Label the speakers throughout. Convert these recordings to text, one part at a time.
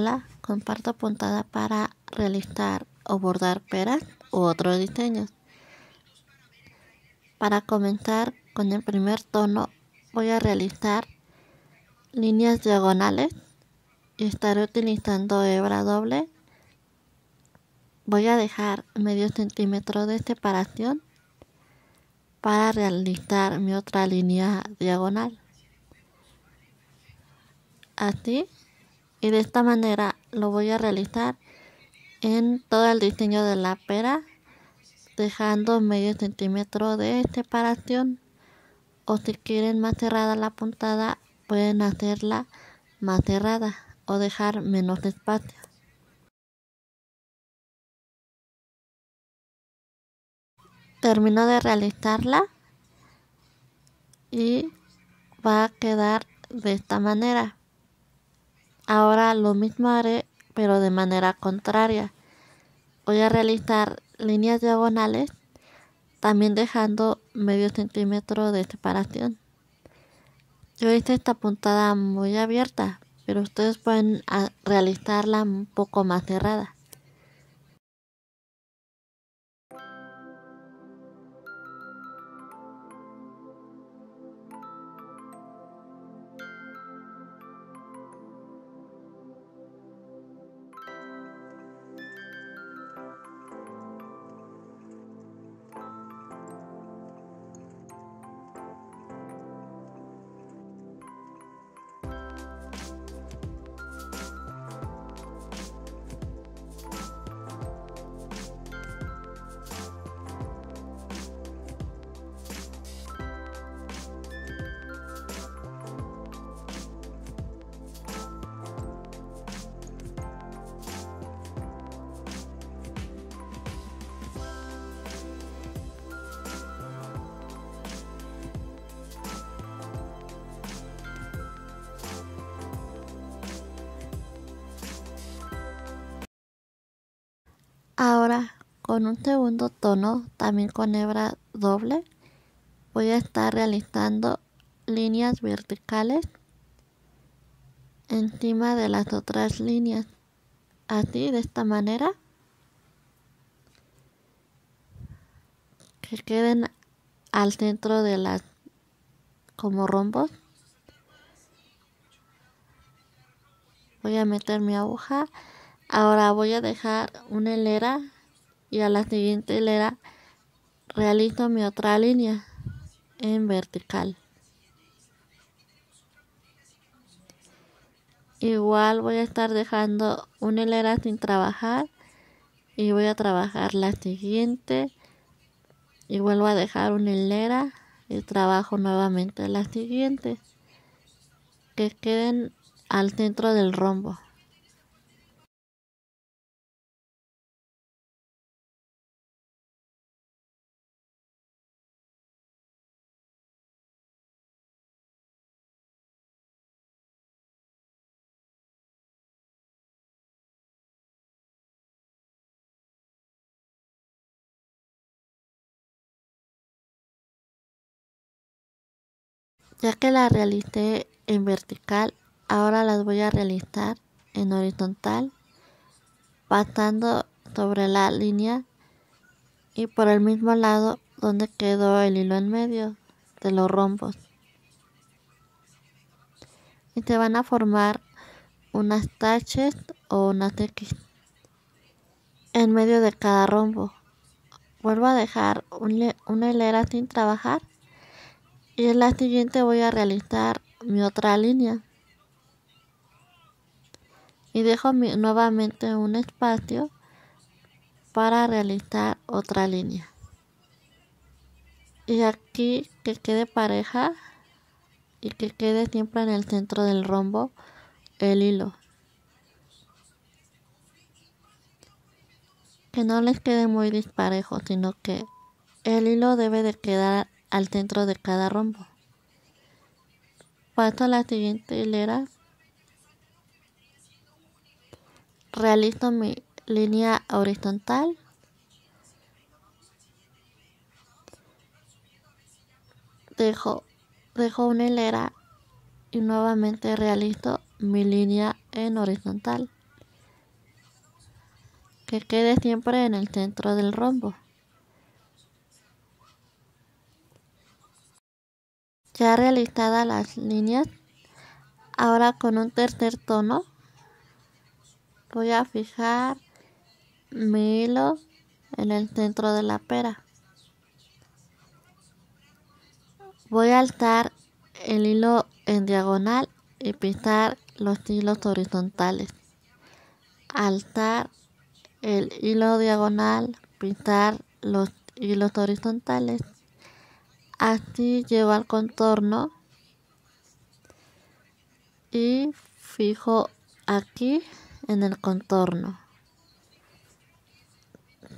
Speaker 1: Hola, comparto puntada para realizar o bordar peras u otros diseños. Para comenzar con el primer tono voy a realizar líneas diagonales y estaré utilizando hebra doble. Voy a dejar medio centímetro de separación para realizar mi otra línea diagonal. Así y de esta manera lo voy a realizar en todo el diseño de la pera dejando medio centímetro de separación o si quieren más cerrada la puntada pueden hacerla más cerrada o dejar menos espacio. Termino de realizarla y va a quedar de esta manera Ahora lo mismo haré, pero de manera contraria. Voy a realizar líneas diagonales, también dejando medio centímetro de separación. Yo hice esta puntada muy abierta, pero ustedes pueden ah, realizarla un poco más cerrada. Ahora con un segundo tono, también con hebra doble, voy a estar realizando líneas verticales encima de las otras líneas. Así, de esta manera. Que queden al centro de las como rombos. Voy a meter mi aguja Ahora voy a dejar una hilera y a la siguiente hilera realizo mi otra línea en vertical. Igual voy a estar dejando una hilera sin trabajar y voy a trabajar la siguiente y vuelvo a dejar una hilera y trabajo nuevamente la siguiente que queden al centro del rombo. Ya que la realicé en vertical, ahora las voy a realizar en horizontal, pasando sobre la línea y por el mismo lado donde quedó el hilo en medio de los rombos. Y se van a formar unas taches o unas X en medio de cada rombo. Vuelvo a dejar una hilera sin trabajar y en la siguiente voy a realizar mi otra línea. Y dejo nuevamente un espacio para realizar otra línea. Y aquí que quede pareja y que quede siempre en el centro del rombo el hilo. Que no les quede muy disparejo sino que el hilo debe de quedar al centro de cada rombo. Paso a la siguiente hilera. Realizo mi línea horizontal. Dejo, dejo una hilera y nuevamente realizo mi línea en horizontal. que quede siempre en el centro del rombo. Ya realizadas las líneas, ahora con un tercer tono voy a fijar mi hilo en el centro de la pera. Voy a alzar el hilo en diagonal y pintar los hilos horizontales. Alzar el hilo diagonal, pintar los hilos horizontales. Así llevo al contorno. Y fijo aquí en el contorno.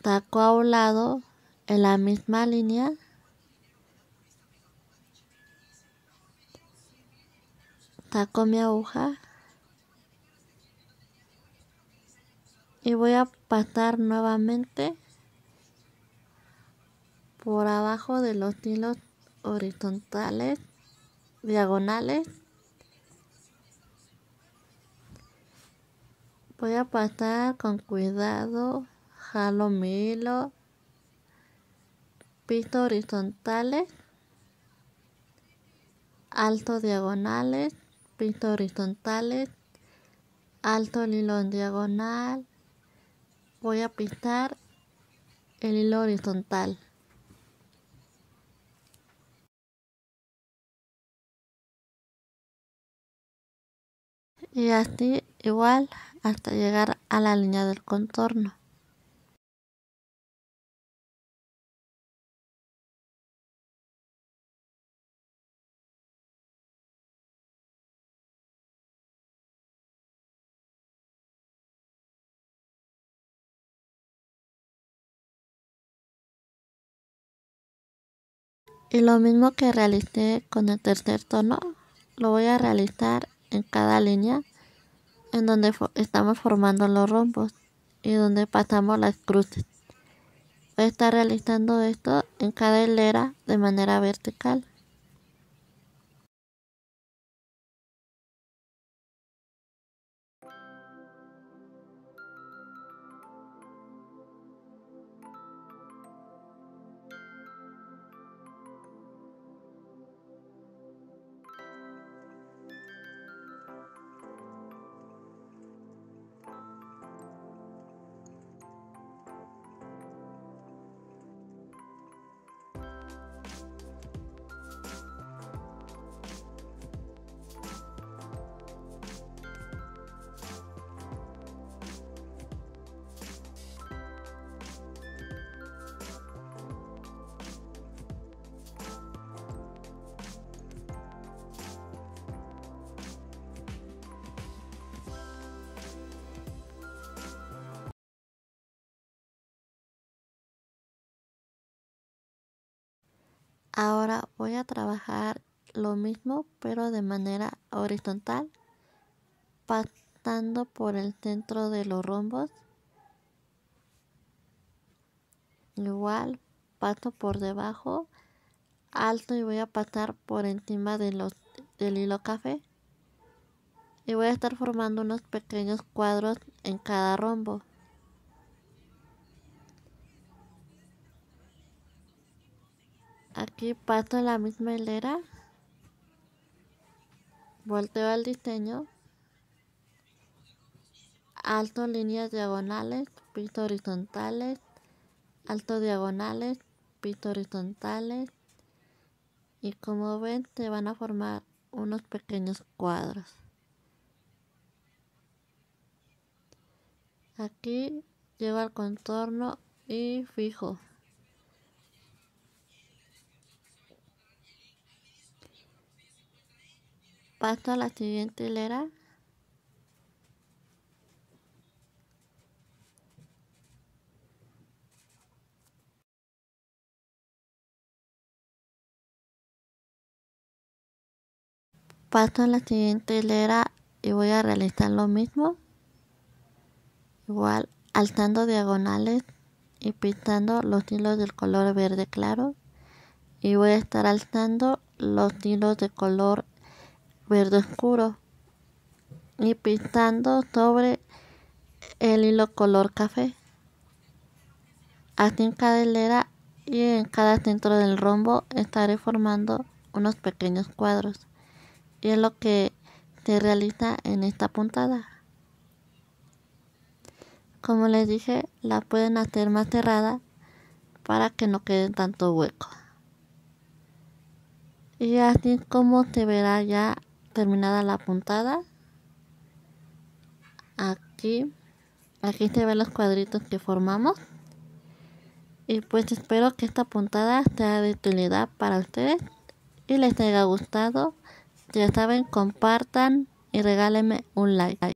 Speaker 1: Taco a un lado en la misma línea. Taco mi aguja. Y voy a pasar nuevamente por abajo de los hilos horizontales diagonales. Voy a pasar con cuidado jalo mi hilo piso horizontales alto diagonales piso horizontales alto el hilo en diagonal. Voy a pintar el hilo horizontal y así igual hasta llegar a la línea del contorno. Y lo mismo que realicé con el tercer tono, lo voy a realizar en cada línea en donde estamos formando los rombos y donde pasamos las cruces. Voy a estar realizando esto en cada hilera de manera vertical. Ahora voy a trabajar lo mismo pero de manera horizontal pasando por el centro de los rombos igual paso por debajo alto y voy a pasar por encima de los, del hilo café. Y voy a estar formando unos pequeños cuadros en cada rombo aquí paso la misma hilera. Volteo al diseño. Alto líneas diagonales piso horizontales. Alto diagonales piso horizontales. Y como ven se van a formar unos pequeños cuadros. Aquí llevo al contorno y fijo paso a la siguiente hilera. Paso a la siguiente hilera y voy a realizar lo mismo. Igual alzando diagonales y pintando los hilos del color verde claro. Y voy a estar alzando los hilos de color verde oscuro y pintando sobre el hilo color café Así en cada hilera y en cada centro del rombo estaré formando unos pequeños cuadros. Y es lo que se realiza en esta puntada. Como les dije, la pueden hacer más cerrada para que no quede tanto hueco. Y así como se verá ya terminada la puntada. Aquí, aquí se ven los cuadritos que formamos. Y pues espero que esta puntada sea de utilidad para ustedes y les haya gustado. Ya saben, compartan y regálenme un like.